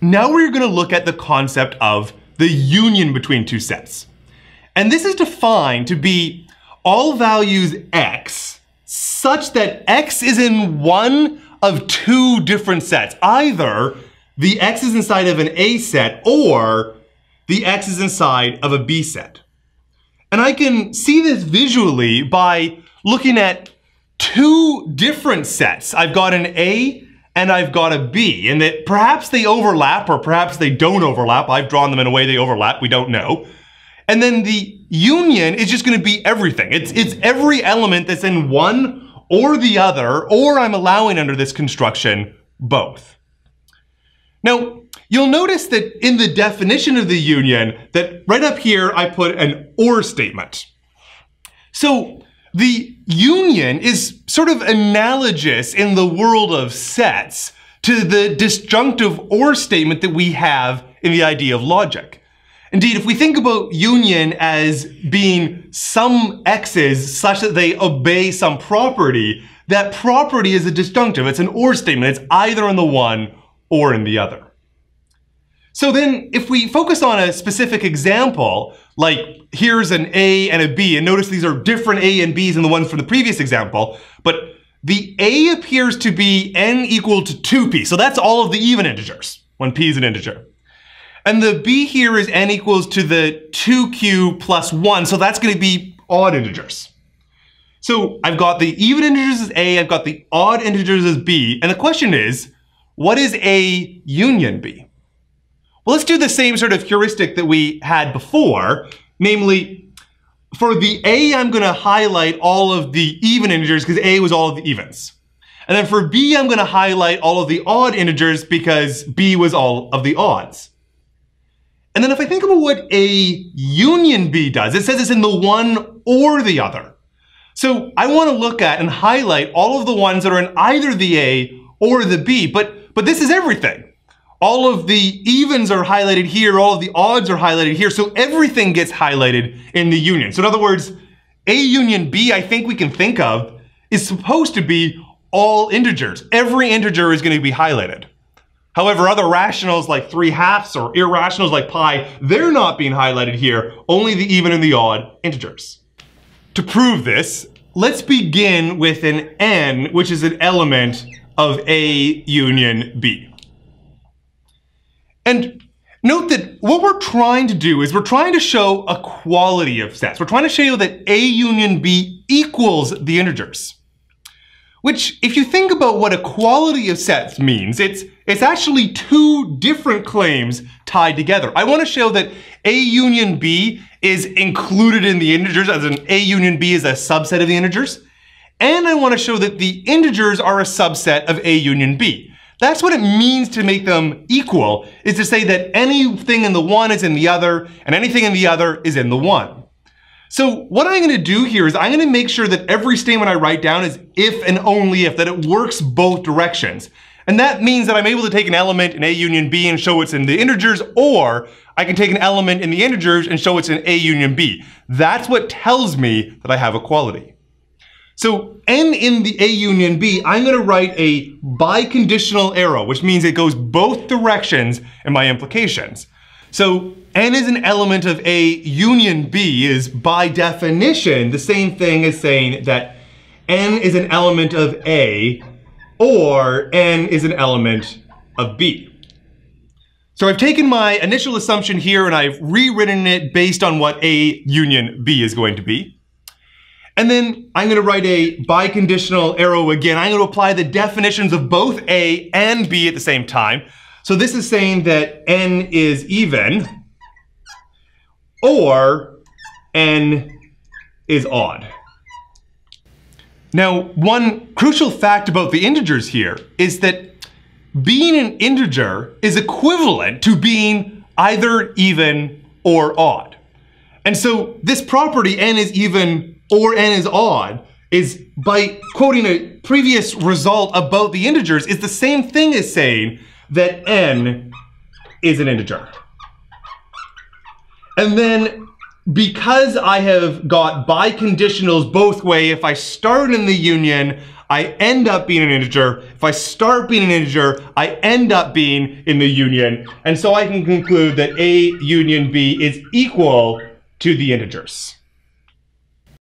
now we're going to look at the concept of the union between two sets. And this is defined to be all values x such that x is in one of two different sets. Either the x is inside of an A set or the x is inside of a B set. And I can see this visually by looking at two different sets. I've got an A and I've got a B, and that perhaps they overlap or perhaps they don't overlap. I've drawn them in a way they overlap, we don't know. And then the union is just gonna be everything. It's, it's every element that's in one or the other, or I'm allowing under this construction both. Now, you'll notice that in the definition of the union, that right up here I put an or statement. So the union is sort of analogous in the world of sets to the disjunctive or statement that we have in the idea of logic. Indeed, if we think about union as being some x's such that they obey some property, that property is a disjunctive. It's an or statement. It's either in the one or in the other. So then if we focus on a specific example, like here's an A and a B, and notice these are different A and Bs than the ones from the previous example, but the A appears to be n equal to 2p, so that's all of the even integers, when p is an integer. And the B here is n equals to the 2q plus 1, so that's going to be odd integers. So I've got the even integers as A, I've got the odd integers as B, and the question is, what is A union B? Well, let's do the same sort of heuristic that we had before, namely, for the A, I'm going to highlight all of the even integers because A was all of the evens. And then for B, I'm going to highlight all of the odd integers because B was all of the odds. And then if I think about what A union B does, it says it's in the one or the other. So I want to look at and highlight all of the ones that are in either the A or the B, but, but this is everything all of the evens are highlighted here, all of the odds are highlighted here, so everything gets highlighted in the union. So in other words, A union B, I think we can think of, is supposed to be all integers. Every integer is going to be highlighted. However, other rationals like 3 halves or irrationals like pi, they're not being highlighted here, only the even and the odd integers. To prove this, let's begin with an n, which is an element of A union B. And note that what we're trying to do is we're trying to show equality of sets. We're trying to show you that A union B equals the integers. Which, if you think about what equality of sets means, it's, it's actually two different claims tied together. I want to show that A union B is included in the integers, as in A union B is a subset of the integers. And I want to show that the integers are a subset of A union B. That's what it means to make them equal, is to say that anything in the one is in the other, and anything in the other is in the one. So what I'm gonna do here is I'm gonna make sure that every statement I write down is if and only if, that it works both directions. And that means that I'm able to take an element in A union B and show it's in the integers, or I can take an element in the integers and show it's in A union B. That's what tells me that I have equality. So n in the A union B, I'm going to write a biconditional arrow, which means it goes both directions in my implications. So n is an element of A union B is by definition the same thing as saying that n is an element of A or n is an element of B. So I've taken my initial assumption here and I've rewritten it based on what A union B is going to be. And then I'm gonna write a biconditional arrow again. I'm gonna apply the definitions of both A and B at the same time. So this is saying that N is even or N is odd. Now, one crucial fact about the integers here is that being an integer is equivalent to being either even or odd. And so this property n is even or n is odd is by quoting a previous result about the integers is the same thing as saying that n is an integer. And then because I have got biconditionals both way, if I start in the union, I end up being an integer. If I start being an integer, I end up being in the union. And so I can conclude that A union B is equal to the integers.